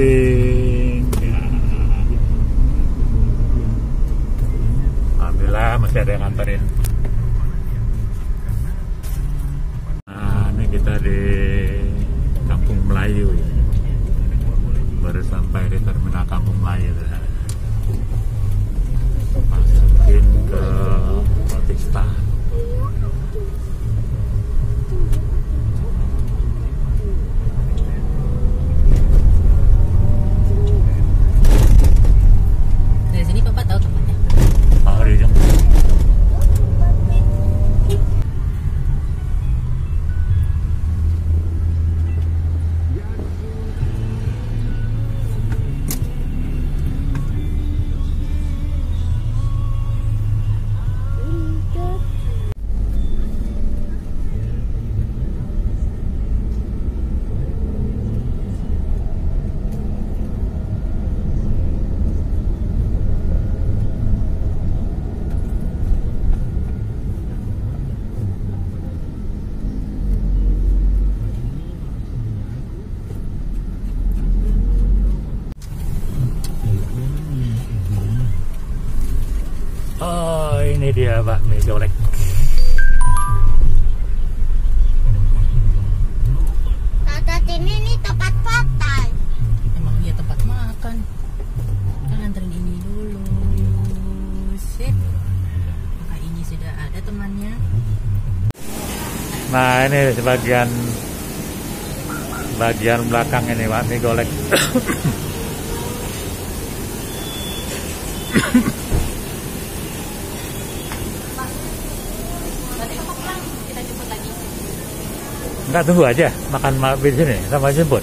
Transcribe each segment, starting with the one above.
de ini sebagian bagian belakang ini golek. Kita jemput lagi. Enggak tunggu aja makan ma- di sini sama jemput.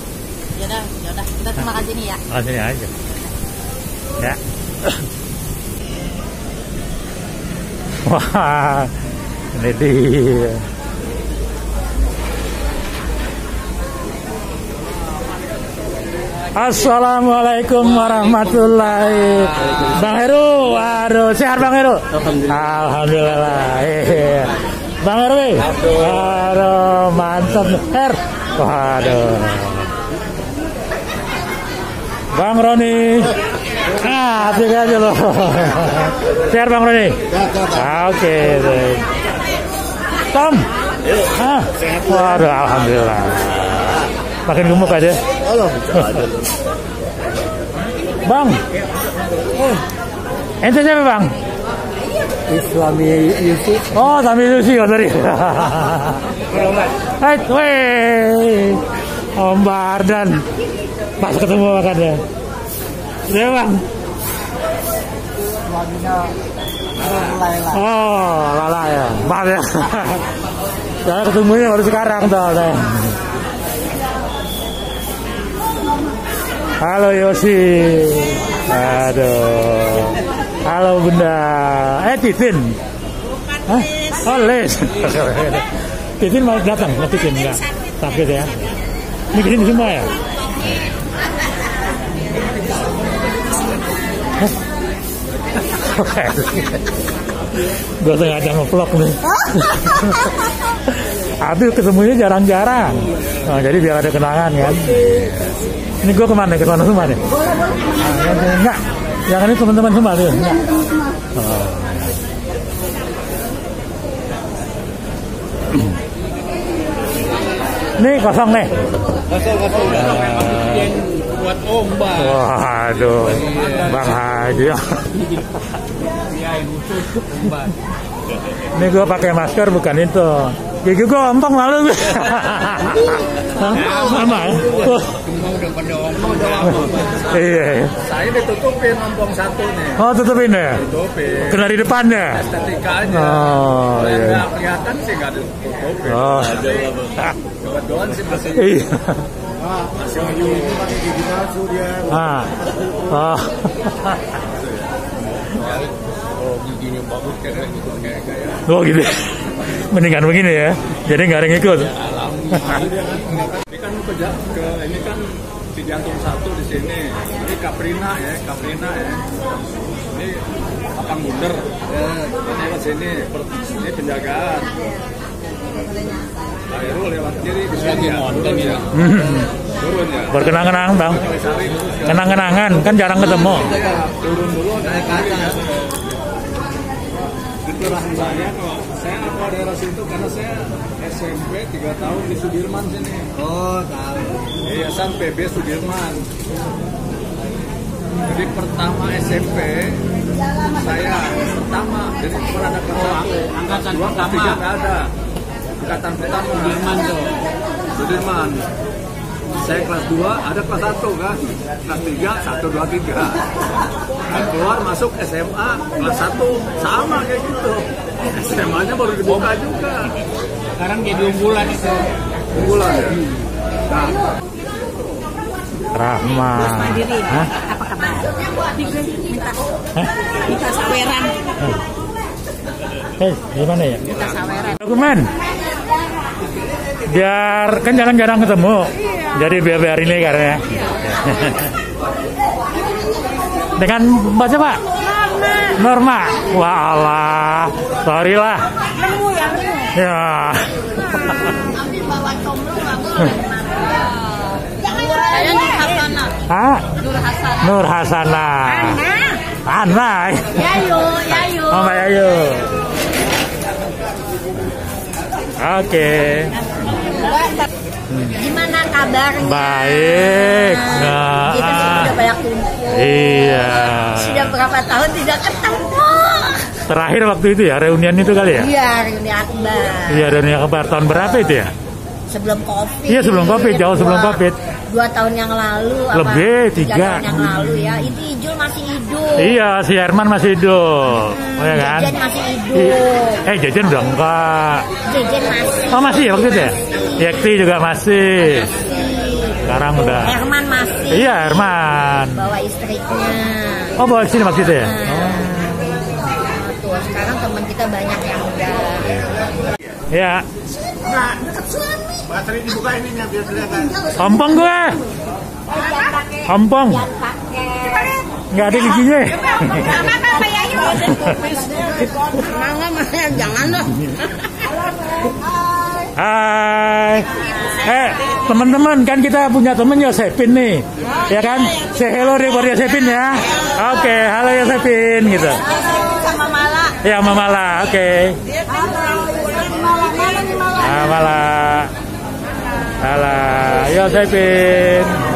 Yaudah, yaudah. Kita makan sini ya. Makan sini aja. Ya. Wah, ini dia. Assalamualaikum warahmatullahi Bang Heru, waduh, sehat Bang Heru? Alhamdulillah. Iya. Bang Herwi, waduh, mantap. Her, waduh. Bang Roni. Ah, asik aja loh. Sehat Bang Roni? Ah, Oke. baik. Tom. Ah, waduh, alhamdulillah. Makin gemuk aja. Bang. Ente siapa bang? Suami Yusuf Oh, sambil Lucy oh tadi. Hai, weh. Om Bardan. Pas ketemu makannya. Ya bang. Oh, lala ya. Maaf ya. Saya ketemunya baru sekarang tuh. Deh. Halo Yosi. Aduh. Halo Bunda. Eh Titin. Hah? Oh Les. Titin mau datang, nggak Titin enggak. Sakit ya. Ini ke sini semua ya? Gue sengaja nge-vlog nih. Aduh ketemunya jarang-jarang. Nah, jadi biar ada kenangan kan. Ini gue ke mana? Ke sana semua nih? Ah, enggak. Yang ini teman-teman semua tuh. Ini kosong nih. buat ombak. Waduh, Bang Haji. Iya, khusus ombak. Ini gue pakai masker bukan itu. Gigi gue ompong malu. Hah? Sama ya? Iya. iya. Saya ditutupin ompong satu nih. Oh tutupin ya? Tutupin. Kena di depannya? Estetika aja. Oh, Kalau yang iya. nggak kelihatan sih nggak ditutupin. Oh. Kebetulan sih masih Iya. masih ujung. Ah. Oh. Giginya bagus kayak gitu kayak. Oh gitu. Mendingan begini ya. Jadi nggak ada yang ikut. Ini kan ke, ja- ke ini kan di jantung satu di sini. Ini Kaprina ya, Kaprina ya. Ini papan bundar. Ya, ini lewat sini. Ini penjagaan. Heru lewat kiri di sini ya. Turun ya. Turun ya. Berkenang-kenang bang. Kenang-kenangan kan jarang ketemu. ya, turun dulu naik kiri rahim saya kok. Saya apa daerah situ karena saya SMP 3 tahun di Sudirman sini. Oh, tahu. Yayasan PB Sudirman. Jadi pertama SMP saya pertama jadi pernah ada satu angkatan dua kelas tiga ada angkatan pertama Sudirman tuh Sudirman saya kelas 2 ada kelas 1 kan kelas 3 1 2 3 dan keluar masuk SMA kelas 1 sama kayak gitu SMA nya baru dibuka juga Sekarang jadi unggulan itu. unggulan ya nah Rahma. Mandiri. Hah? Apa kabar? Minta Hah? minta saweran. Eh, gimana ya? Minta saweran. Dokumen. Biar kan jarang-jarang ketemu. Jadi biar biar ini karena. Dengan baca pak? Norma. Walah, sorry lah. Nemu ya. Ya. Saya Nur Hasana. Nur Hasana. Nur Hasana. Ana. Yayo, Yayo. Oh, Mbak Ayu. Oke. Gimana kabarnya? Baik. Nah, Kita ah. sudah banyak kumpul. Iya. Sudah berapa tahun tidak ketemu? Terakhir waktu itu ya reunian itu kali ya? Iya, reuni akbar. Iya reunian kabar tahun berapa itu ya? Sebelum covid. Iya, sebelum Covid, jauh sebelum Dua- Covid. Dua tahun yang lalu. Lebih, tiga. tahun yang lalu ya. Itu Ijul masih hidup. Iya si Herman masih hidup, oh, ya kan? Jejen masih hidup. I- Eh Jejen udah enggak. Jejen masih. Oh masih ya waktu itu ya? Yekti juga masih. Sekarang udah. Herman masih. Iya Herman. Bawa istrinya. Oh bawa sini waktu itu ya? Nah, tuh sekarang teman kita banyak yang udah Ya. Suami. baterai dibuka ininya biar kelihatan Ompong gue. Jangan pakai. Ompong. Jangan pakai. Nggak ada giginya. Ya jangan dong. Hai. Eh, teman-teman kan kita punya temen Yosepin nih. Ya kan? Say hello deh buat Yosepin ya. Oke, halo Yosepin gitu. Sama Mala. Ya Mamala, oke. Ah, Mala. Halo, Yosepin. Ya.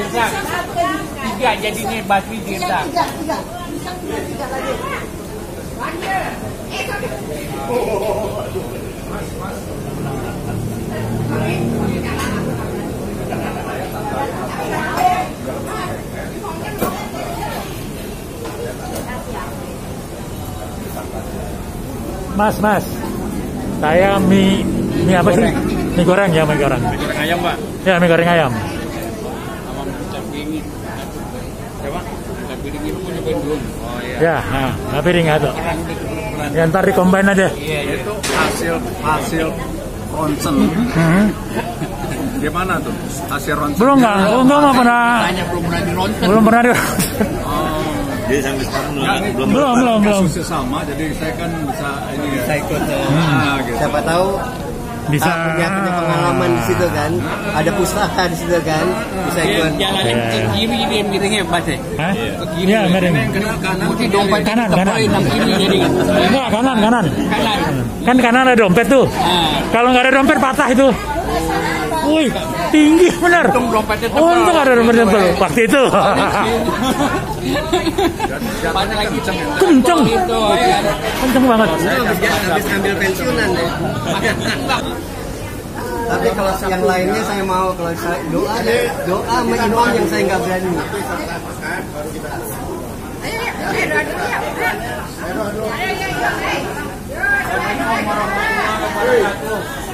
Tirta. Tiga jadinya Basri Tirta. Mas, Mas. Saya mie mie apa sih? Mie goreng ya, mie goreng. goreng ayam pak Ya, mie goreng ayam. sama cap piring coba cap bandung oh iya Ya, nah, nggak piring nggak tuh. Ya, ntar dikombain aja. Iya, itu hasil hasil ronsen. Hmm. Gimana tuh hasil ronsen? Belum nggak? Oh, nggak pernah. Hanya belum pernah dironsen. Belum pernah di. Oh, Jadi sampai sekarang belum Nggak, belum Belum, belum, belum. kasusnya sama, jadi saya kan bisa ini ya. Bisa ikut. eh, Nah, gitu. Siapa tahu Bisa. ah, punya punya pengalaman di situ kan. Ada pustaka di situ kan. Bisa ikut. Jalanin ke kiri dia miringnya baca. Hah? Iya, miring. Ini yang kena kanan. Putih dompet Kanan, kanan. kiri jadi Enggak, kanan, kanan. kanan. Kan kanan ada dompet tuh. Nah, Kalau nggak ada dompet patah itu. Wih, tinggi bener. untung dompetnya tebal. Untung ada tebal waktu itu. Lagi Kenceng, ya. kenceng banget. Habis, ambil pensiunan deh. Tapi kalau yang lainnya saya mau kalau saya doa doa sama imam yang saya nggak berani. Alhamdulillah puji dan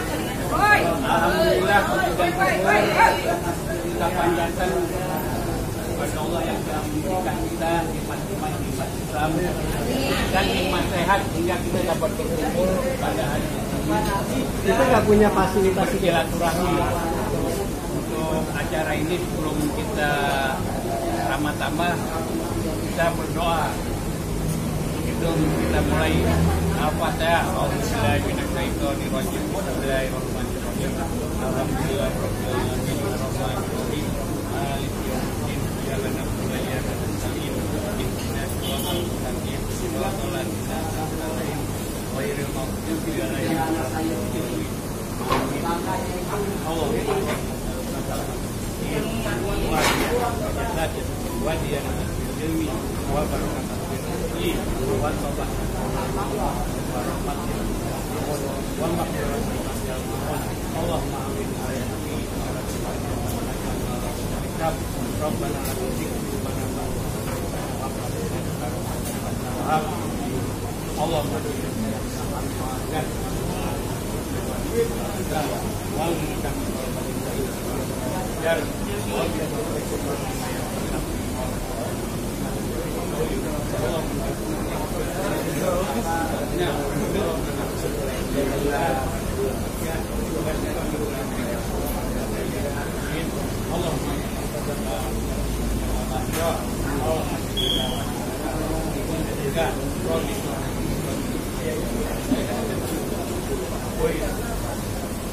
syukur kita panjatkan kepada Allah yang telah memberikan kita nikmat-nikmat nikmat Islam dan nikmat sehat hingga kita dapat berkumpul pada hari ini. Kita nggak punya fasilitas. Silaturahmi untuk acara ini sebelum kita ramah-tamah kita berdoa itu kita mulai Al-Fatihah Alhamdulillah Bismillahirrahmanirrahim Bismillahirrahmanirrahim Alhamdulillah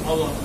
Allah.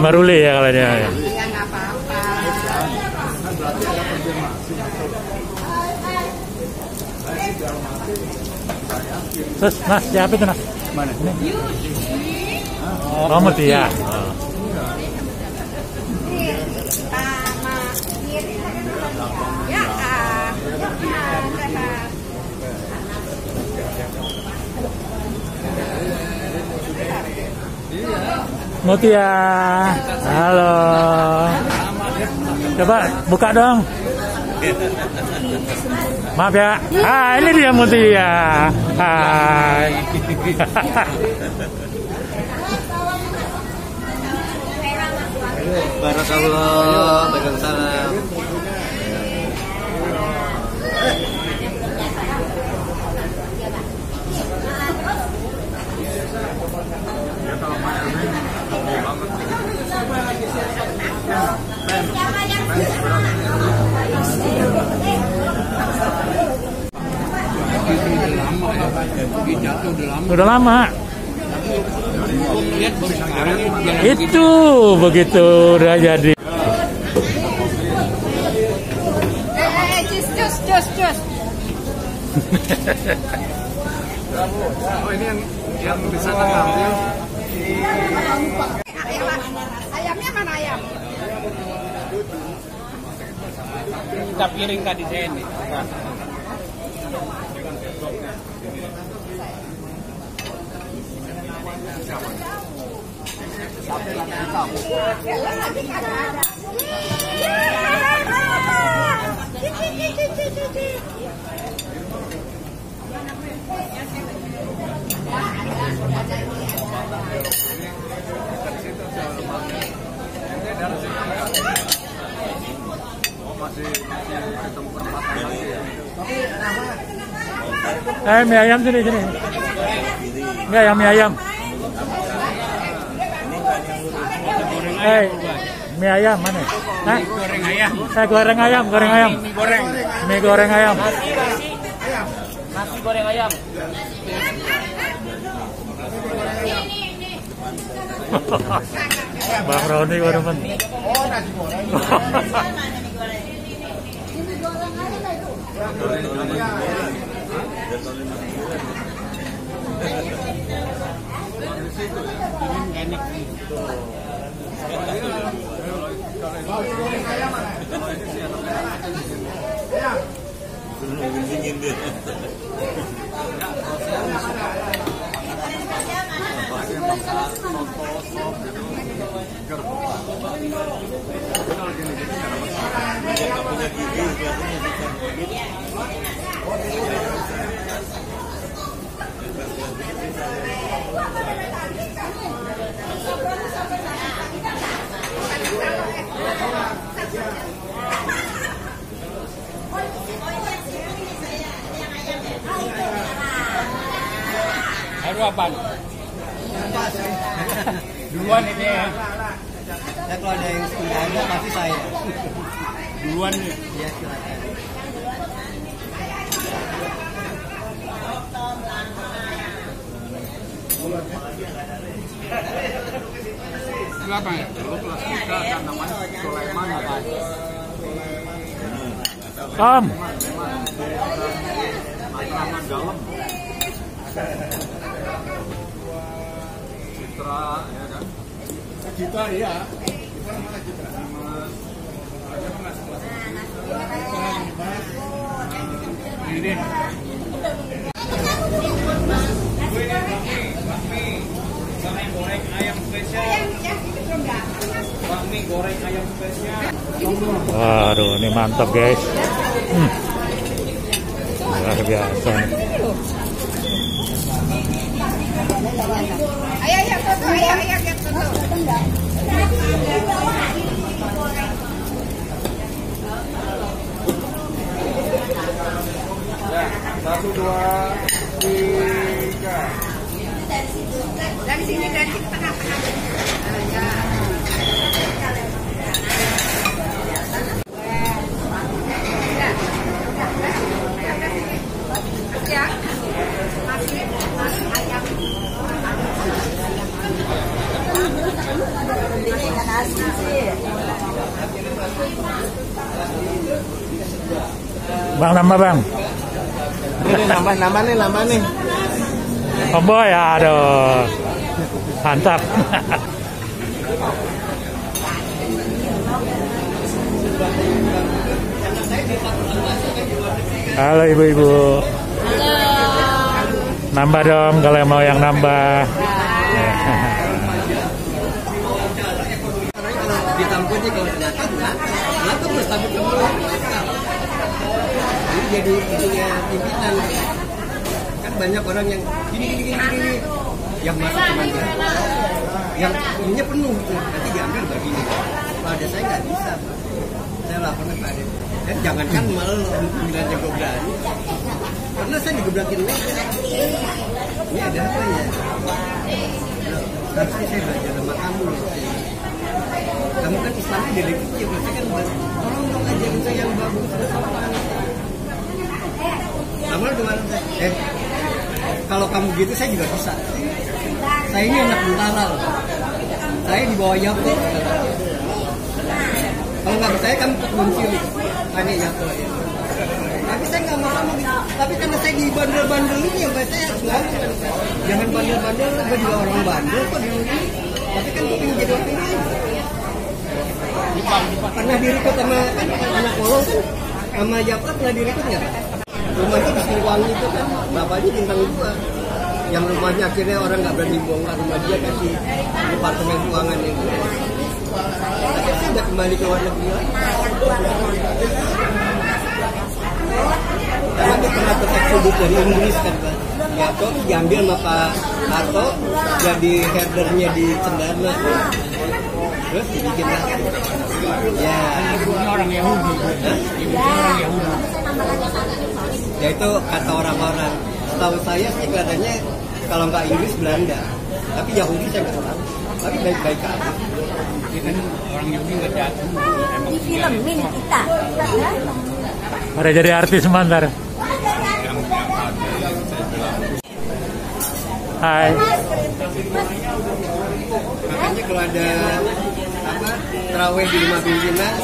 Dia Amaruli ya kalau dia. Ya. Terus Mas, siapa itu Mas? Mana? Ini. Oh. Oh. Ya, ah. Ya, Mutia. Halo. Coba buka dong. Maaf ya. Ah, ini dia Mutia. Hai. Barakallah, Waalaikumsalam. jatuh udah lama. Udah lama. Gua lihat baru sekarang ini jalan Itu begitu udah jadi. Eh, jus, jus. Oh ini yang yang di sana ngambil. Ayam, ayamnya mana ayam? Minta piring tadi saya nih. Eh, mie ayam sini sini. Enggak ya mie ayam. Eh, mie ayam mana? Hah? Goreng ayam. Eh, goreng ayam, goreng ayam. Mie goreng. Mie goreng ayam. Nasi goreng ayam. Bang Roni baru men. Gracias. Baru apa? Duluan ini ya. Ya kalau ada yang sudah ada pasti saya. Duluan nih. Ya silakan. Silakan ya. Kelas kita ada namanya Sulaiman ya. Om, Matraman dalam. Citra ya kan. Citra iya. Ini. Goreng ayam spesial. Goreng ayam spesial. waduh ini mantap guys. Hmm. Luar biasa. Ayo, ayo, ayo, ayo. Satu dua tiga. Dari sini, dari sini, tengah-tengah. Ya. Masih, masih ayam. Bang nambah bang. Ini nambah nambah nih nambah nih. Om Boy, aduh. Mantap. Halo ibu-ibu. Nambah dong kalau yang mau yang nambah. Ditampung aja kalau ternyata enggak. Kenapa terus mulut? Jadi itunya pimpinan. Kan banyak orang yang gini gini gini gini. Yang masuk cuma. Yang ininya penuh gitu. Nanti diambil baginya. Kalau ada saya nggak bisa. Saya laporkan ke Adit. Dan jangankan malah pimpinan jago berani. Karena saya digebrakin meja. Ini ada apa ya? Harusnya saya belajar sama kamu loh. Kamu kan Islamnya dari kecil, berarti kan tolong dong ajarin saya yang bagus dan sopan. Kamu gimana? Eh, kalau kamu gitu saya juga bisa. Saya ini anak tentara loh. Saya di bawah Yakob. Kalau nggak percaya kamu ke kebun cilik. Tanya Yakob. Tapi saya nggak mau kamu gitu. Tapi karena saya di bandel-bandel ini ya saya harus ngomong. Jangan bandel-bandel, gue juga orang bandel kok dulu ini. Tapi kan gue jadi orang lain. pernah direkrut sama anak kolong kan sama Japra pernah direkrut nggak rumah itu di Siliwangi itu kan bapaknya bintang dua yang rumahnya akhirnya orang nggak berani bongkar rumah dia kasih departemen keuangan itu akhirnya udah kembali ke luar negeri lagi. Karena dia pernah tereksodus dari Inggris kan Pak. Ya kok diambil sama Pak Harto jadi herdernya di Cendana. Terus dibikin lagi. Ya. Ibunya orang Yahudi. Ibunya orang Yahudi. Ya itu kata orang-orang setahu saya sih katanya kalau nggak Inggris Belanda tapi Yahudi saya nggak tahu tapi baik-baik aja kan orang Yahudi nggak datang. Emang Difilmin kita. Ada jadi artis sebentar. Hai. makanya kalau ada apa terawih di rumah pimpinan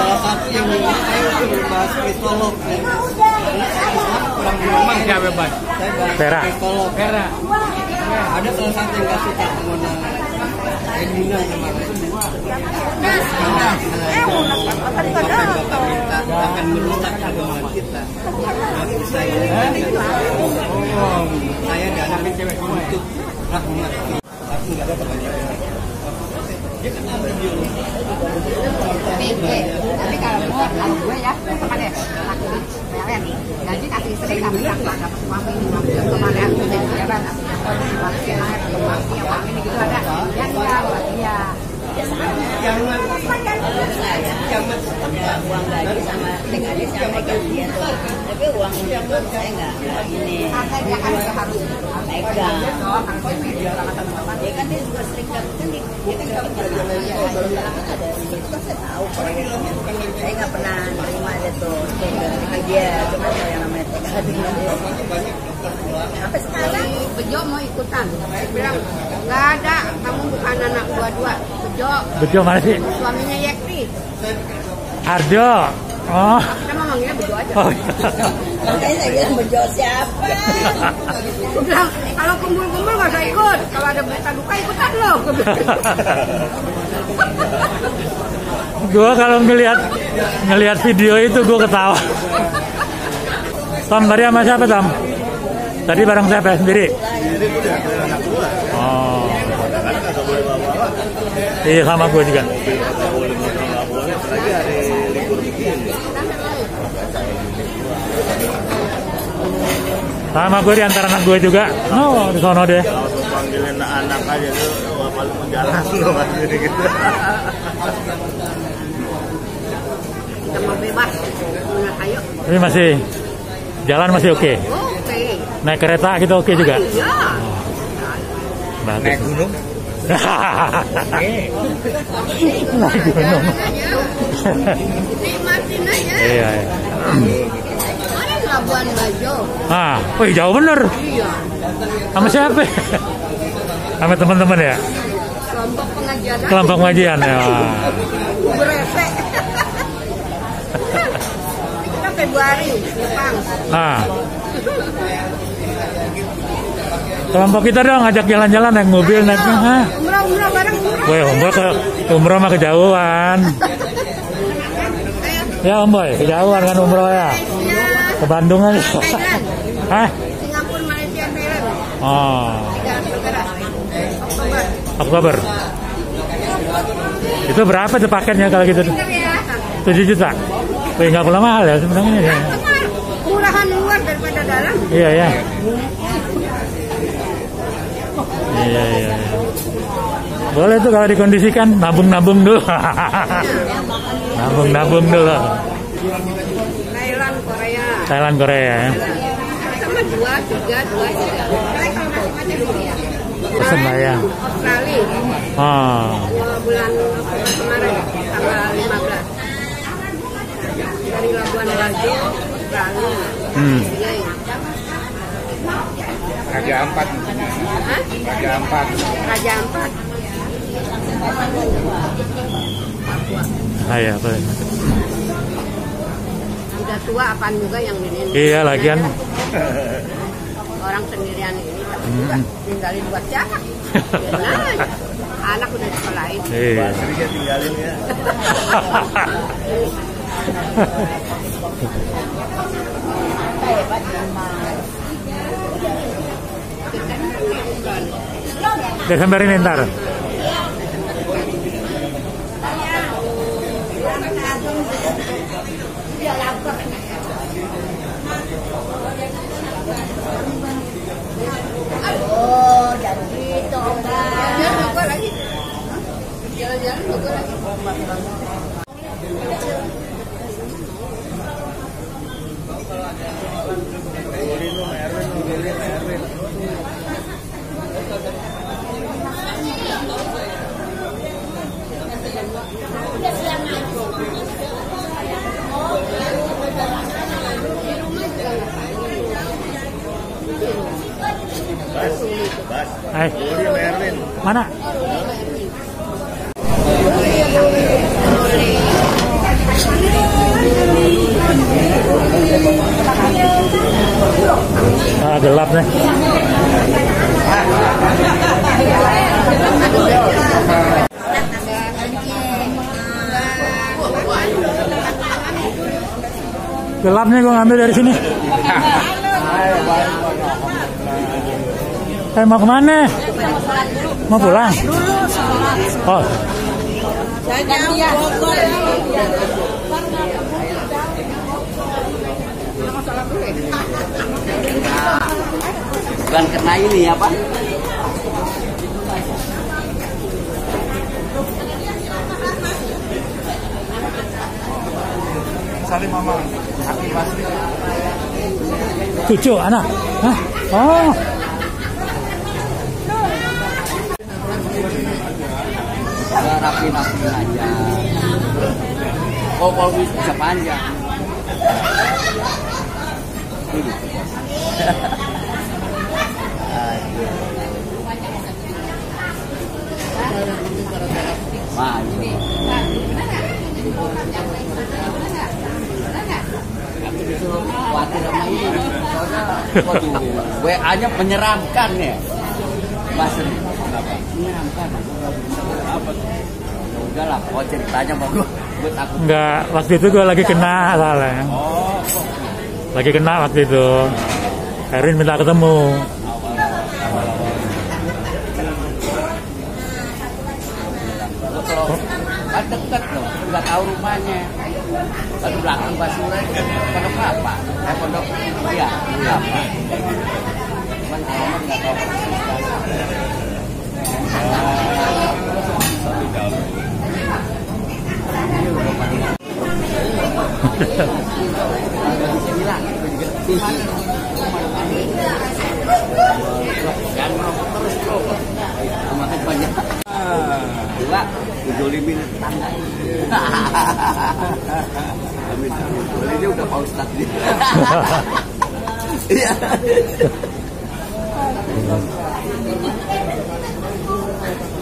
salah satu yang saya untuk bahas kristolog Islam kurang siapa bebas? saya bahas Vera. kristolog Vera. ada salah satu yang nggak suka Edwina kemarin. Akan merusak agama kita. Maksud saya oh, saya datang untuk rahmat tapi nggak ada kebanyakan dia Tapi kalau gue, kalau gue ya, apa deh? Kalian, gaji kasih sering tapi nggak dapat uang ini, uang itu kemarin aku jadi jabat. Uang yang naik, uang yang ini gitu ada. Ya iya, buat dia. jangan jangan uang gaji sama gaji sama gajian tapi uang itu saya nggak nggak ini Makanya kan harus pegang dong, harus media sama teman-teman. ya kan dia juga sering dapat kan dia dia kan dapat kerjaan ada itu kan saya tahu saya nggak pernah terima ada tuh pegang dia cuma kalau yang namanya pegang Sampai sekarang Bejo mau ikutan. Saya bilang nggak ada, kamu bukan anak dua-dua. Bejo, Bejo mana sih? suaminya Yekti. Arjo. Oh. Kita mau manggilnya Bejo aja. Oh. iya. makanya saya bilang berjual siapa Gue bilang kalau kumpul-kumpul nggak usah ikut. Kalau ada berita duka ikutan loh. Gua kalau ngelihat ngelihat video itu gua ketawa. Tom tadi sama siapa Tom? Tadi bareng siapa sendiri? Oh. Iya sama gue juga. Sama gue di antara anak gue juga. Oh, di sono deh. langsung panggilin anak aja tuh paling jalan loh gitu bebas. Ayo. Tapi masih jalan masih oke. Oke. Naik kereta kita oke juga. Iya. Bagus. naik gunung Naik gunung. Nikmatin aja. Iya. iya. Labuan Bajo? Ah, wih jauh bener. Iya. Sama siapa? Sama teman-teman ya. Kelompok pengajian. Kelompok pengajian ya. Berese. Kita Februari, Jepang. Ah. Kelompok kita dong ngajak jalan-jalan naik mobil naik ah. Umrah umrah bareng umrah. Woi, umroh ke umroh mah kejauhan. Ya Om Boy, kejauhan kan umroh ya. Ke Bandung. Thailand, Hah? Singapura, Malaysia, Thailand. Oh. Oktober. Itu berapa tuh paketnya kalau gitu? Ya. 7 juta. Wih, nggak pula mahal ya sebenarnya. ya. Murahan luar daripada dalam. Iya, iya. Iya, iya, iya. Boleh tuh kalau dikondisikan nabung-nabung dulu. Nabung-nabung dulu. Thailand, Korea. Ya. Sama dua, tiga, dua, tiga. Pesen lah ya. Australia. Oh, Dua bulan kemarin, tanggal 15. Dari Labuan Bajo, Australia. hmm. Iya, iya. Raja Ampat. Hah? Raja Ampat. Raja Ampat. Ah, iya, boleh. Udah tua apaan juga yang ini. Iya, lagian. Orang sendirian ini. Hmm. Tinggalin buat siapa? Anak udah sekolahin. Iya. Basrinya tinggalin ya. Desember ini ntar. Gelap nih gue ngambil dari sini. Eh mau ke mana? Mau pulang? Oh, Bukan kena ini apa? Cucu anak. Hah? Oh, rapi-rapi aja. Oh, kalau bisa panjang. Maju. Khawatir sama ini. Soalnya, waduh, WA-nya menyeramkan ya. Bahasa menyeramkan. Apa? Ya udahlah, kalau ceritanya mau gue, gue takut. enggak. Waktu itu gue lagi kena soalnya. Lagi kena waktu itu. Erin minta ketemu. Kan deket loh, nggak tahu rumahnya. Kan belakang Basuran, pondok apa? Eh pondok, iya, apa? Cuman mah nggak tahu persis kan. Jangan banyak. Dua, didolimin tetangga. Amin amin. Boleh dia udah pak ustad dia. Iya.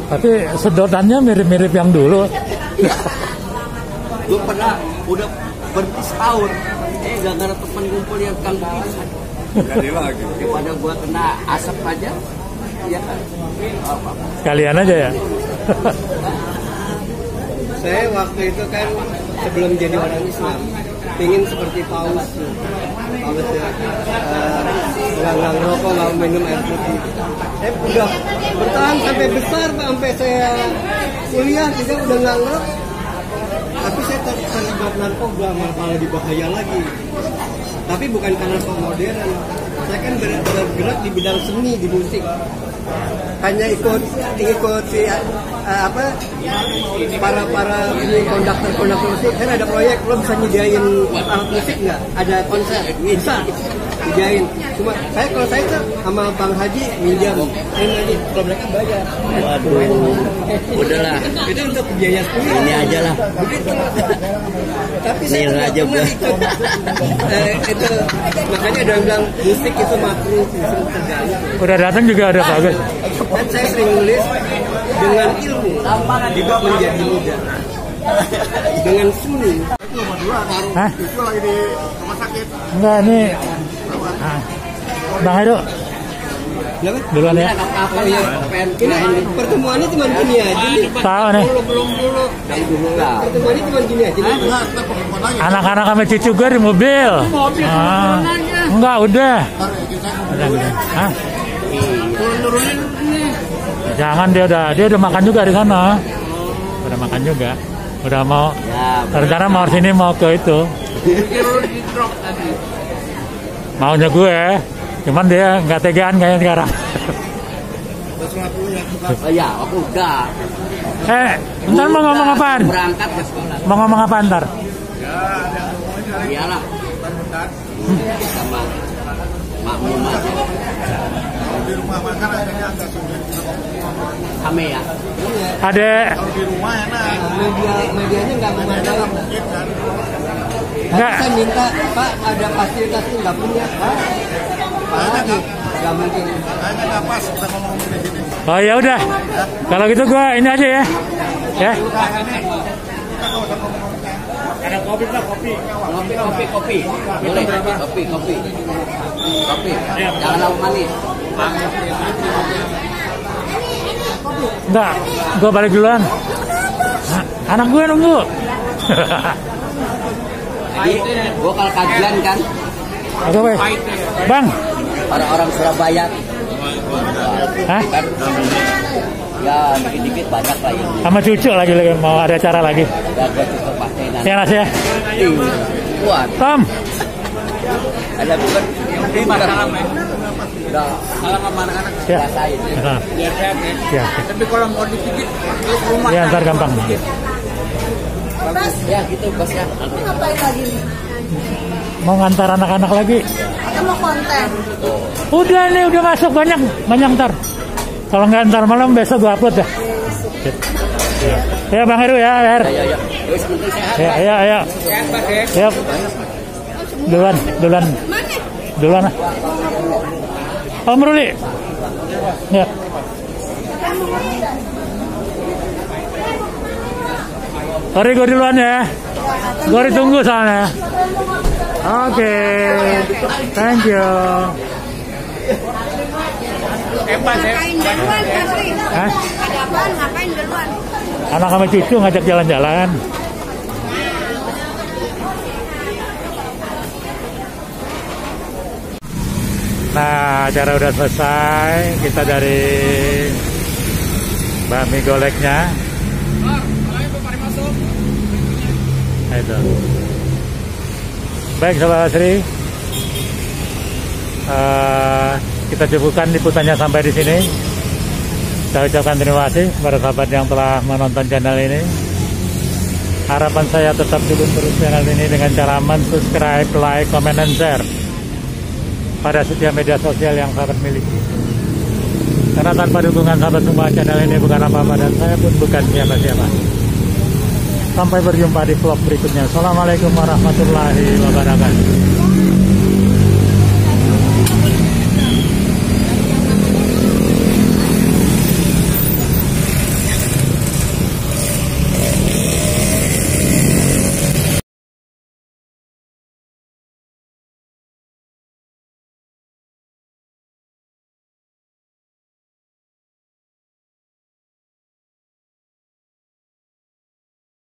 Tapi sedotannya mirip-mirip yang dulu. Gue pernah udah berhenti setahun. Eh gak gara temen ngumpul yang kang bikisan. Jadi lagi. Daripada gua kena asap aja. Sekalian aja ya. Saya waktu itu kan sebelum jadi orang Islam, ingin seperti Paus. Paus ya, eh, nggak nggak ngerokok, nggak minum air putih. Saya udah bertahan sampai besar, sampai saya kuliah juga udah nggak ngerokok. Tapi saya ter- terlibat narkoba, malah dibahaya lagi. Tapi bukan karena modern. Saya kan ber- bergerak di bidang seni, di musik hanya ikut ikut si eh, apa para para ini konduktor konduktor musik. Kan ada proyek lo bisa nyediain alat musik nggak? Ada konser? Bisa nyediain cuma saya kalau saya tuh sama bang Haji minjam ini lagi kalau mereka bayar Waduh. Udahlah. itu untuk biaya kuliah Ini aja lah. begitu tapi saya Nil aja, pernah ikut eh, itu makanya ada yang bilang musik itu makruh itu Udah datang juga ada bagus. kan saya sering nulis dengan ilmu hidup menjadi muda dengan seni Hah? Itu lagi di rumah sakit. Enggak, ini... Ah. Bang Kenapa? Duluan ya. Oh ini pertemuannya cuma gini aja nih. Tahu nih. Pertemuannya cuma gini aja nih. Anak-anak kami cucu gue di mobil. Ah. Enggak, udah. Udah, udah. Hah? Jangan dia udah dia udah makan juga di sana. Udah makan juga. Udah mau rencana mau sini mau ke itu. Maunya gue, cuman dia nggak tegaan kayaknya sekarang. Oh iya, aku udah. Eh, ntar mau ngomong apaan? Berangkat ke sekolah. Mau ngomong apa ntar? Iyalah. Sama makmum aja. Di rumah makan akhirnya agak sulit. Kame ya. Ada Kalau di rumah enak. Media medianya nggak. Enggak? Saya minta Pak ada fasilitas itu nggak punya Pak. Pak lagi nggak mungkin. Kayaknya nggak pas kita ngomong di sini. Oh ya udah. Kalau gitu gua ini aja ya. Ya. Kopi, kopi, kopi. Boleh, kopi, kopi. Kopi. Jangan lauk manis. Enggak, gua balik duluan. Anak gue nunggu. Jadi, gua kalau kajian kan, Oke, Boy. Bang. orang-orang Surabaya Hah? kan ya dikit-dikit banyak lah yang Sama cucu lagi lagi mau ada acara lagi. udah gua cukup pasti nanti Ya nasi ya. kuat. Tom. Ada bukan di mana salam ya? Udah salam sama anak-anak. Ya. Rasain. Biar sehat ya. ya. Tapi kalau mau dikit lu ke rumah. Ya ntar gampang. Ya gitu bos ya. Ngapain lagi nih? Mau ngantar anak-anak lagi. Kita mau konten. Udah nih, udah masuk banyak, banyak ntar. Kalau nggak ntar malam besok gua upload ya. Ya, ya Bang Heru ya, Her. Ya ya. Ya, ya, ya. Pak ya. Siap. Duluan, duluan. Duluan. Om Ruli. Ya. Sorry gue duluan ya. Gue ditunggu soalnya. Oke. Thank you. Ngapain duluan? Hah? Ada? Ngapain duluan? Anak sama cucu ngajak jalan-jalan. Nah, acara udah selesai. Kita dari bakmi goleknya. Itu. Baik, Sobat Asri. Eh, kita cukupkan liputannya sampai di sini. Saya ucapkan terima kasih kepada sahabat yang telah menonton channel ini. Harapan saya tetap dukung terus channel ini dengan cara subscribe, like, comment, dan share pada setiap media sosial yang sahabat miliki. Karena tanpa dukungan sahabat semua channel ini bukan apa-apa dan saya pun bukan siapa-siapa. Sampai berjumpa di vlog berikutnya. Assalamualaikum warahmatullahi wabarakatuh.